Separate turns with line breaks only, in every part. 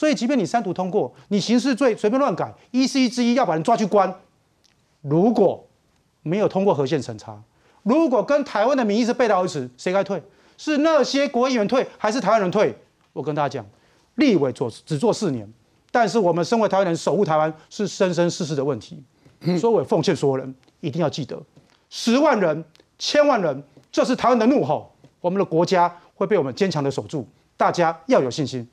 所以即便你三读通过，你刑事罪随便乱改，一 C 之一要把人抓去关，如果没有通过核线审查，如果跟台湾的民意是背道而驰，谁该退？是那些国议员退，还是台湾人退？我跟大家讲，立委做只做四年，但是我们身为台湾人守护台湾是生生世世的问题。所以我奉劝所有人一定要记得，十万人、千万人，这是台湾的怒吼，我们的国家会被我们坚强的守住，大家要有信心。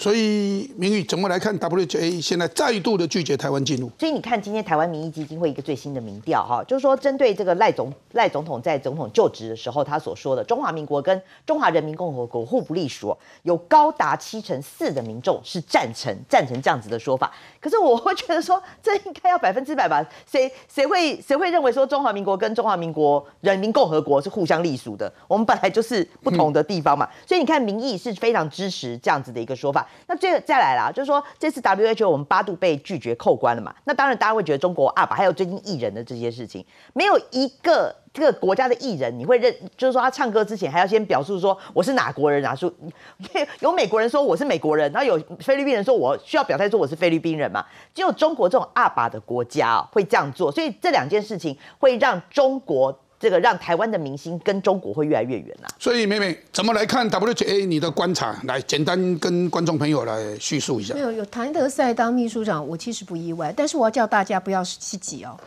所以，明宇怎么来看 WHA 现在再度的拒绝台湾进入？
所以你看，今天台湾民意基金会一个最新的民调，哈，就是说针对这个赖总赖总统在总统就职的时候他所说的中华民国跟中华人民共和国互不隶属，有高达七成四的民众是赞成赞成这样子的说法。可是我会觉得说，这应该要百分之百吧？谁谁会谁会认为说中华民国跟中华民国人民共和国是互相隶属的？我们本来就是不同的地方嘛。所以你看，民意是非常支持这样子的一个说法。那这再来啦，就是说这次 WHO 我们八度被拒绝扣关了嘛？那当然大家会觉得中国二吧，还有最近艺人的这些事情，没有一个这个国家的艺人你会认，就是说他唱歌之前还要先表述说我是哪国人啊？说 有美国人说我是美国人，然后有菲律宾人说我需要表态说我是菲律宾人嘛？只有中国这种二吧的国家会这样做，所以这两件事情会让中国。这个让台湾的明星跟中国会越来越远啊。
所以，妹妹怎么来看 WTA 你的观察，来简单跟观众朋友来叙述一下。
没有有谭德赛当秘书长，我其实不意外，但是我要叫大家不要去急哦。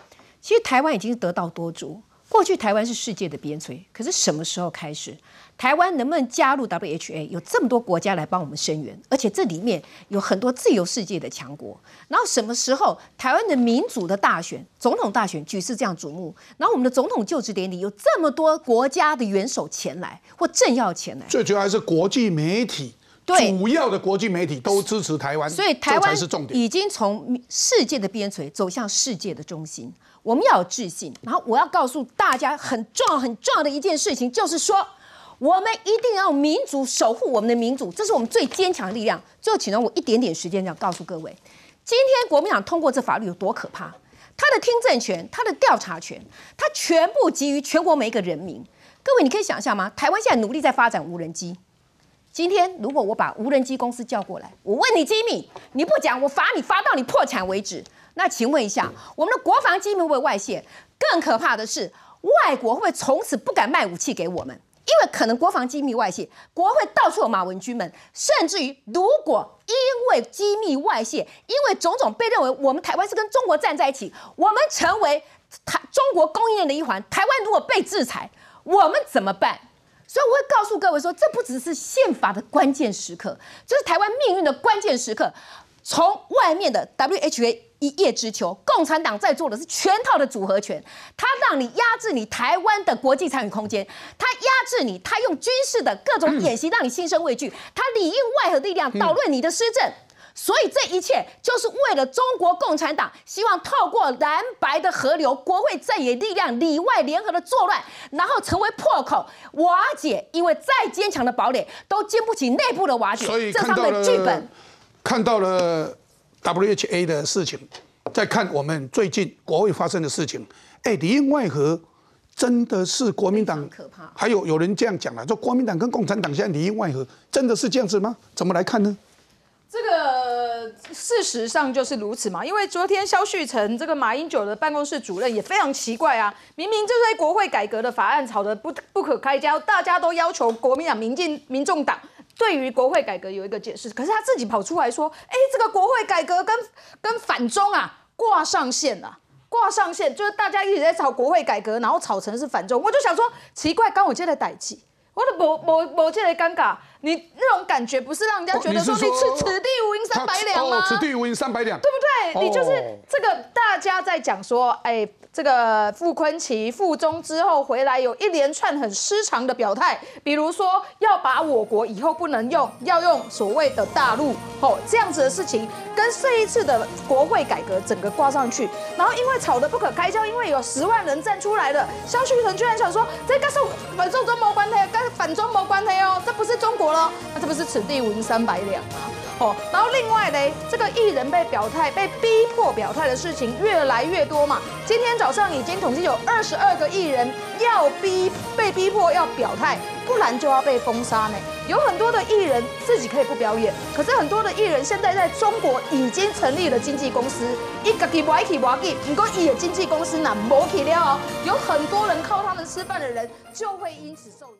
其实台湾已经得道多助，过去台湾是世界的边陲，可是什么时候开始？台湾能不能加入 WHA？有这么多国家来帮我们声援，而且这里面有很多自由世界的强国。然后什么时候台湾的民主的大选、总统大选举世这样瞩目？然后我们的总统就职典礼有这么多国家的元首前来或政要前来，
最主要还是国际媒体，主要的国际媒体都支持台湾，
所以台湾
是重点，
已经从世界的边陲走向世界的中心。我们要有自信。然后我要告诉大家很重要、很重要的一件事情，就是说。我们一定要民主守护我们的民主，这是我们最坚强的力量。最后，请让我一点点时间，这样告诉各位：今天国民党通过这法律有多可怕？他的听证权、他的调查权，他全部给予全国每一个人民。各位，你可以想象吗？台湾现在努力在发展无人机。今天，如果我把无人机公司叫过来，我问你机密，你不讲，我罚你罚到你破产为止。那请问一下，我们的国防机密会外泄？更可怕的是，外国会不会从此不敢卖武器给我们？因为可能国防机密外泄，国会到处有马文君们，甚至于如果因为机密外泄，因为种种被认为我们台湾是跟中国站在一起，我们成为台中国供应链的一环，台湾如果被制裁，我们怎么办？所以我会告诉各位说，这不只是宪法的关键时刻，这是台湾命运的关键时刻。从外面的 W H A。一叶之秋，共产党在做的是全套的组合拳，他让你压制你台湾的国际参与空间，他压制你，他用军事的各种演习让你心生畏惧，他里应外合力量捣乱你的施政，所以这一切就是为了中国共产党希望透过蓝白的河流、国会在野力量里外联合的作乱，然后成为破口瓦解，因为再坚强的堡垒都经不起内部的瓦解，
这上面剧本。看到了。WHA 的事情，再看我们最近国会发生的事情，哎，里应外合，真的是国民党
可怕。
还有有人这样讲了，说国民党跟共产党现在里应外合，真的是这样子吗？怎么来看呢？
这个事实上就是如此嘛，因为昨天肖旭成这个马英九的办公室主任也非常奇怪啊，明明就在国会改革的法案吵得不不可开交，大家都要求国民党、民进、民众党。对于国会改革有一个解释，可是他自己跑出来说：“哎，这个国会改革跟跟反中啊挂上线了，挂上线就是大家一直在吵国会改革，然后吵成是反中。”我就想说，奇怪，刚我接的逮起，我的某某某这的尴尬，你那种感觉不是让人家觉得说你此此地无银三百两吗？
此地无银三百两，
对不对？你就是这个大家在讲说，哎。这个傅昆奇复中之后回来，有一连串很失常的表态，比如说要把我国以后不能用，要用所谓的大陆，哦，这样子的事情，跟这一次的国会改革整个挂上去，然后因为吵得不可开交，因为有十万人站出来了，肖旭腾居然想说，这跟反中中谋关系，跟国。了，那这不是此地无银三百两吗？哦，然后另外嘞，这个艺人被表态、被逼迫表态的事情越来越多嘛。今天早上已经统计有二十二个艺人要逼被逼迫要表态，不然就要被封杀呢。有很多的艺人自己可以不表演，可是很多的艺人现在在中国已经成立了经纪公司，一个给不起不给，不过一有经纪公司呢，没起了哦，有很多人靠他们吃饭的人就会因此受。